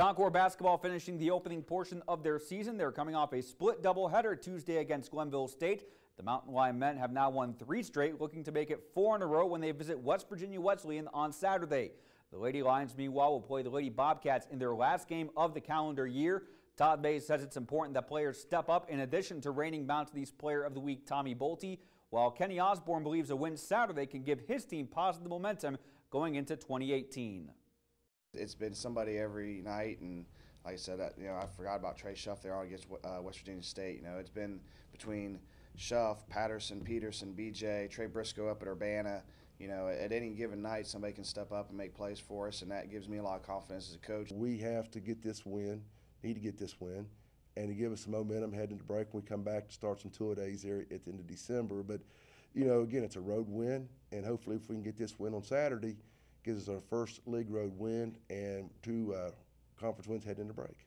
Concord basketball finishing the opening portion of their season. They're coming off a split doubleheader Tuesday against Glenville State. The Mountain Lion men have now won three straight, looking to make it four in a row when they visit West Virginia Wesleyan on Saturday. The Lady Lions, meanwhile, will play the Lady Bobcats in their last game of the calendar year. Todd Mays says it's important that players step up in addition to reigning Mountain East Player of the Week Tommy Bolte, while Kenny Osborne believes a win Saturday can give his team positive momentum going into 2018. It's been somebody every night, and like I said, you know, I forgot about Trey Schuff there against uh, West Virginia State. You know, it's been between Shuff, Patterson, Peterson, BJ, Trey Briscoe up at Urbana. You know, at any given night, somebody can step up and make plays for us, and that gives me a lot of confidence as a coach. We have to get this win, need to get this win, and to give us some momentum heading into break when we come back to start some tour days there at the end of December. But, you know, again, it's a road win, and hopefully if we can get this win on Saturday – gives us our first league road win and two uh, conference wins heading into break.